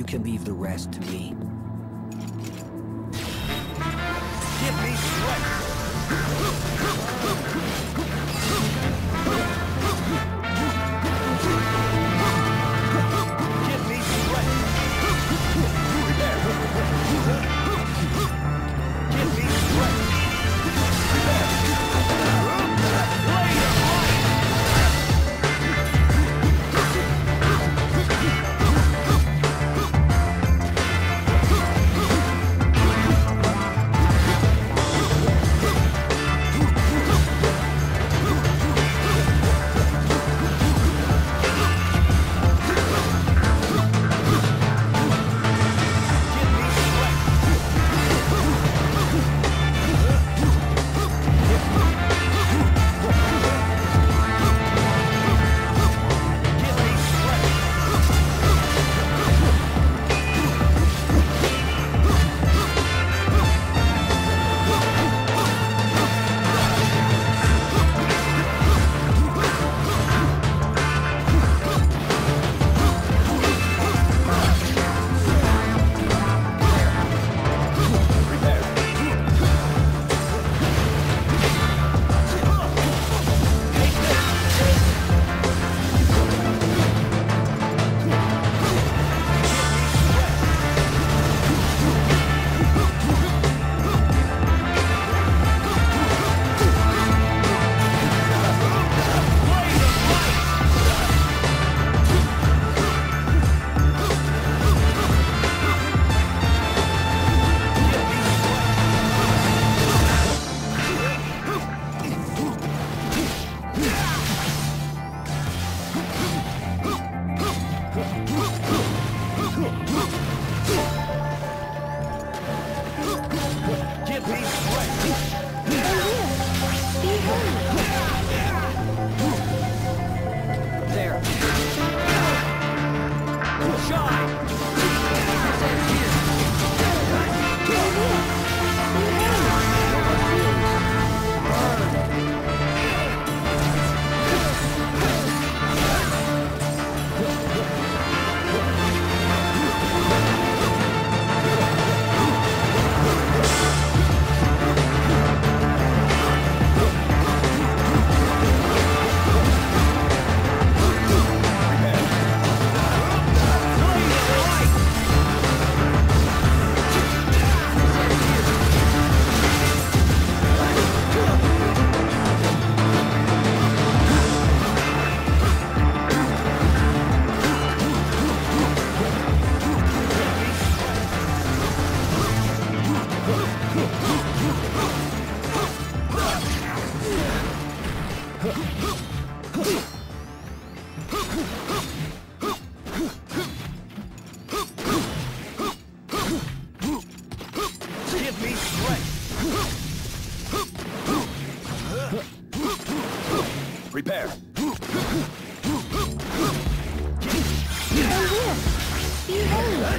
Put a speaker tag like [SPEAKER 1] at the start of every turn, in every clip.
[SPEAKER 1] You can leave the rest to me.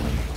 [SPEAKER 2] Give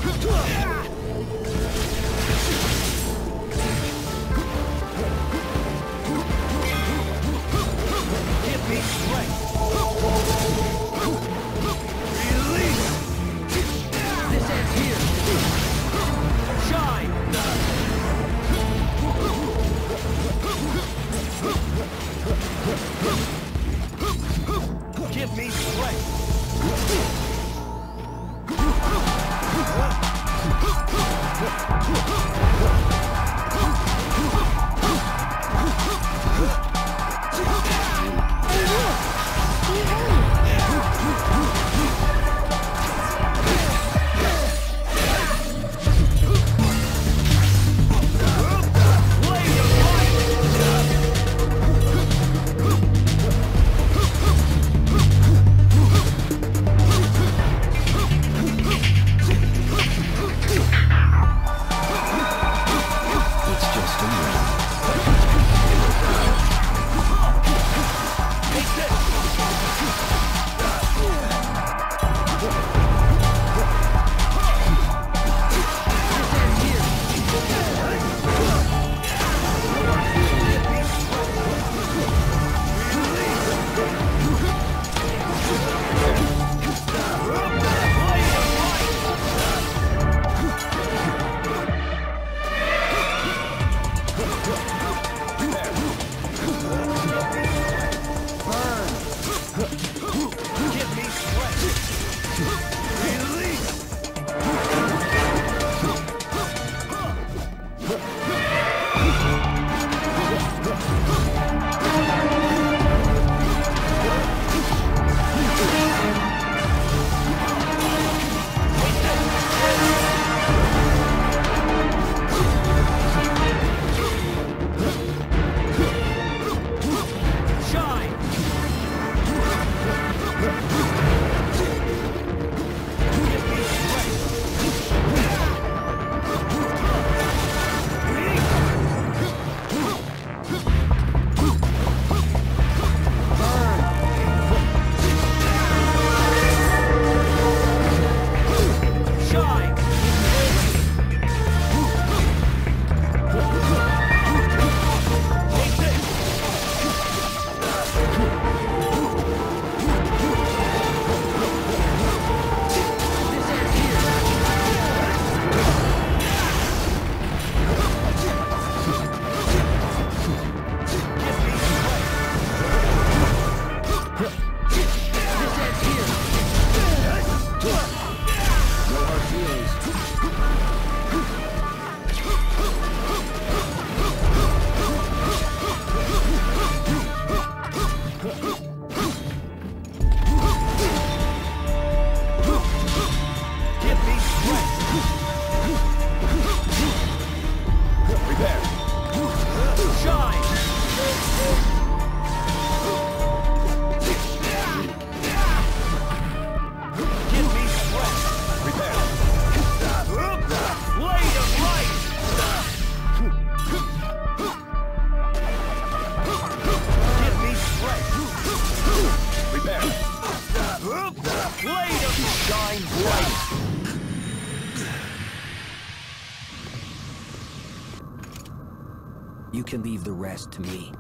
[SPEAKER 1] can leave the rest to me.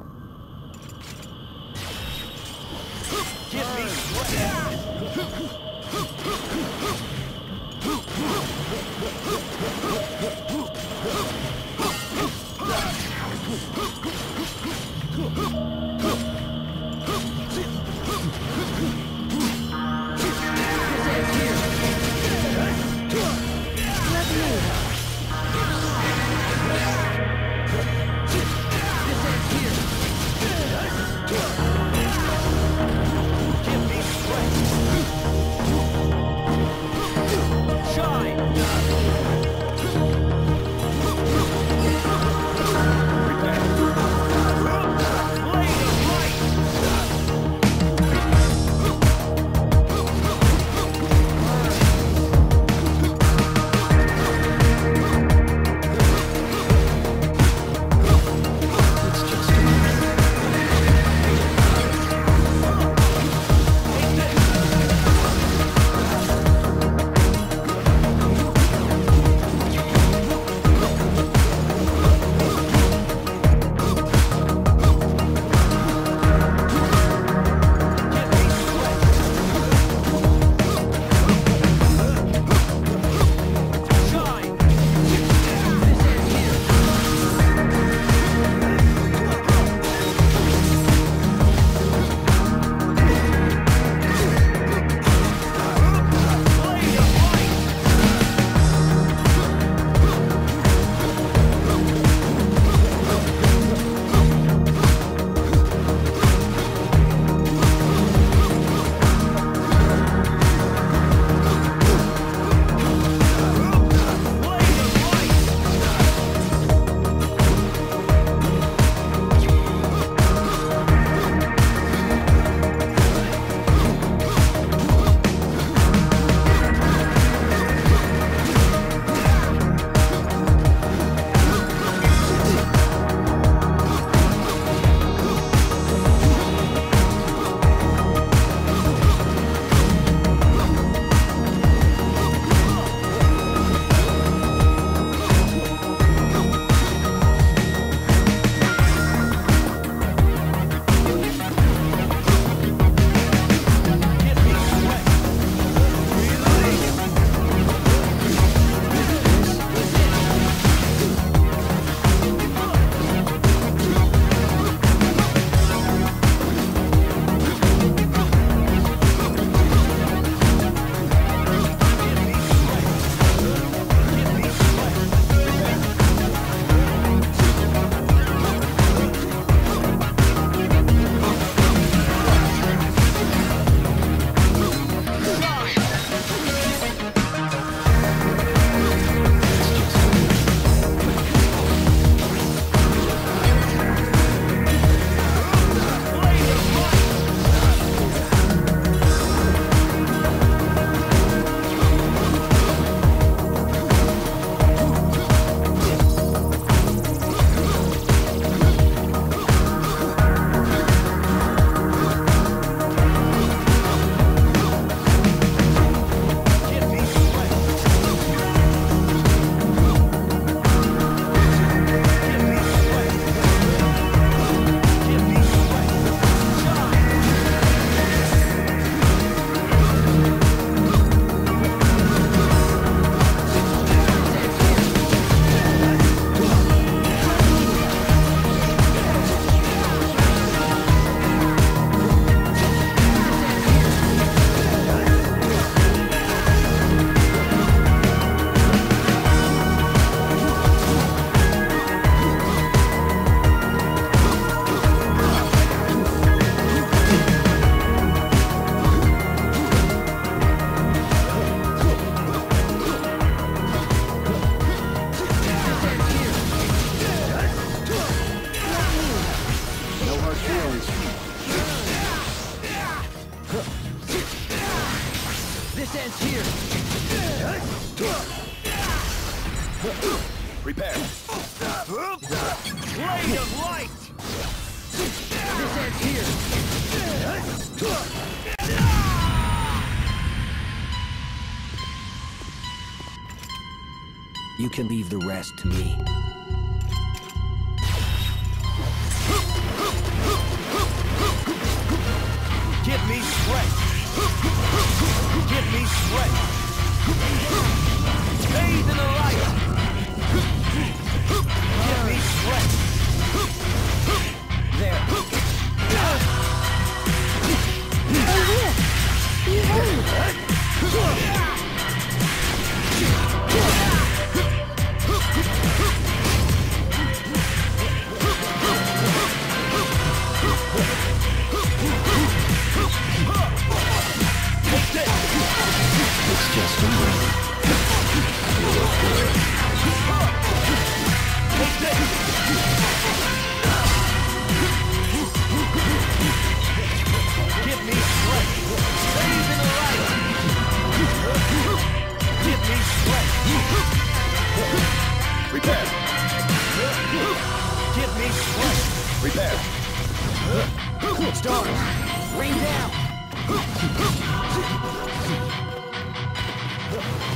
[SPEAKER 1] the rest to me.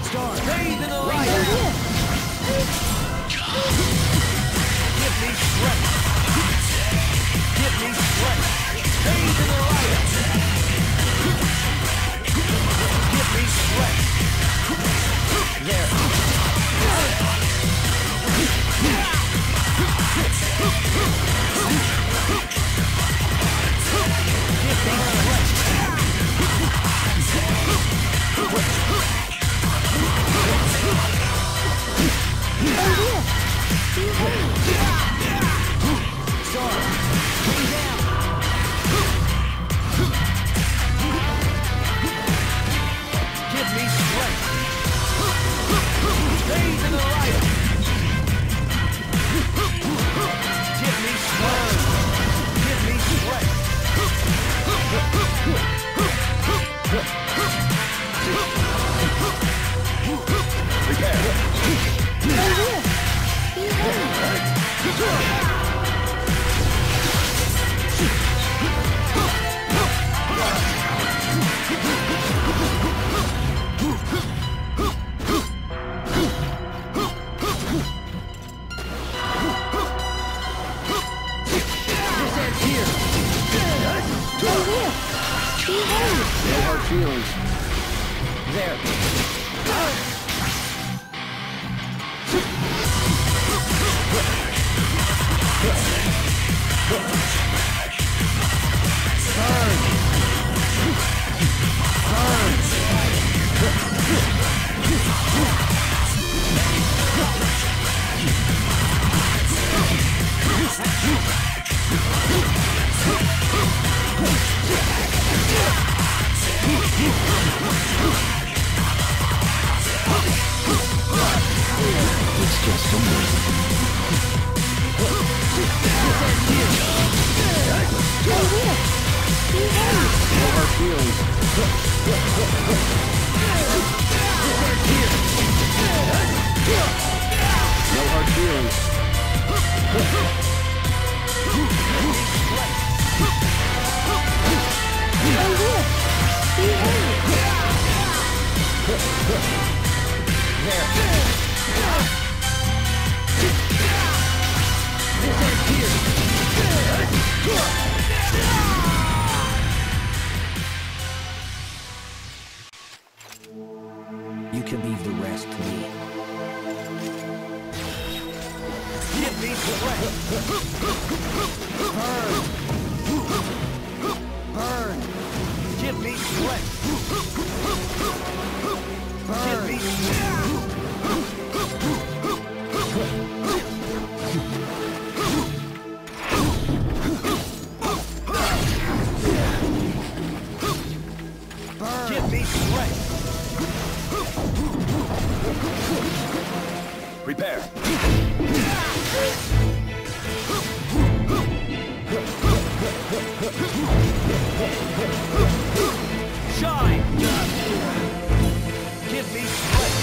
[SPEAKER 1] Stars, bathe in the light. Give me strength. Give me strength. Bathe in the light. Give me strength. There.
[SPEAKER 3] You can leave the rest to me.
[SPEAKER 1] Give me strength. Burn. Burn. Give me strength. Give me
[SPEAKER 4] Repair.
[SPEAKER 1] Shine. Give me strength.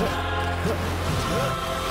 [SPEAKER 1] よっ!